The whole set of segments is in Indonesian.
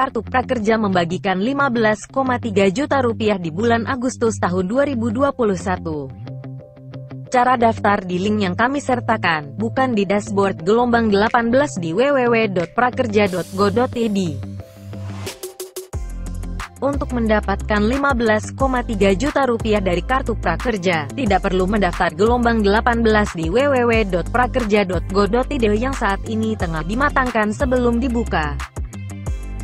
Kartu Prakerja membagikan 15,3 juta rupiah di bulan Agustus tahun 2021. Cara daftar di link yang kami sertakan, bukan di dashboard gelombang 18 di www.prakerja.go.id. Untuk mendapatkan 15,3 juta rupiah dari kartu prakerja, tidak perlu mendaftar gelombang 18 di www.prakerja.go.id yang saat ini tengah dimatangkan sebelum dibuka.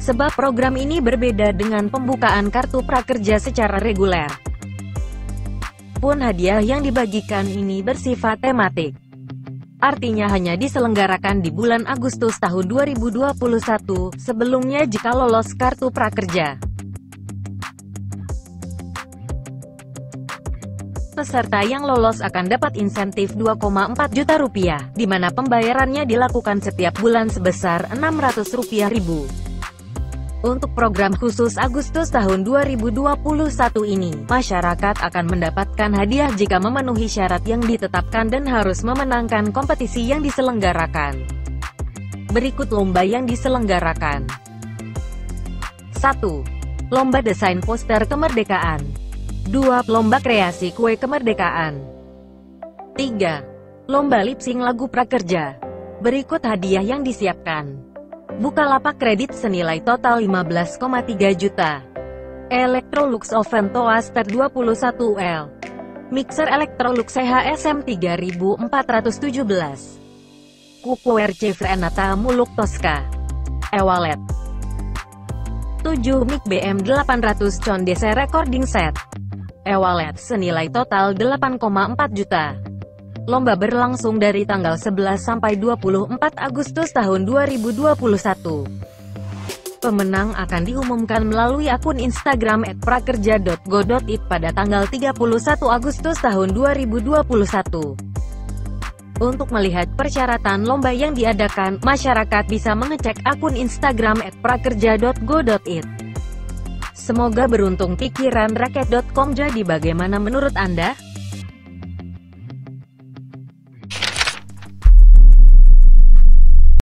Sebab program ini berbeda dengan pembukaan kartu prakerja secara reguler. Pun hadiah yang dibagikan ini bersifat tematik. Artinya hanya diselenggarakan di bulan Agustus tahun 2021, sebelumnya jika lolos kartu prakerja. Peserta yang lolos akan dapat insentif 2,4 juta rupiah, di mana pembayarannya dilakukan setiap bulan sebesar 600 rupiah ribu. Untuk program khusus Agustus tahun 2021 ini, masyarakat akan mendapatkan hadiah jika memenuhi syarat yang ditetapkan dan harus memenangkan kompetisi yang diselenggarakan. Berikut lomba yang diselenggarakan. 1. Lomba Desain Poster Kemerdekaan 2. Lomba kreasi kue kemerdekaan 3. Lomba lipsing lagu prakerja Berikut hadiah yang disiapkan Buka lapak kredit senilai total 15,3 juta. Electrolux Oven Toaster 21L Mixer Electrolux CHSM 3417 Cookware Chef Renata Muluk Tosca. E-wallet. 7 mic BM 800 Condese Recording Set. E-wallet senilai total 8,4 juta. Lomba berlangsung dari tanggal 11 sampai 24 Agustus tahun 2021. Pemenang akan diumumkan melalui akun Instagram @prakerja.go.id pada tanggal 31 Agustus tahun 2021. Untuk melihat persyaratan lomba yang diadakan, masyarakat bisa mengecek akun Instagram @prakerja.go.id. Semoga beruntung pikiran rakyat.com jadi bagaimana menurut Anda?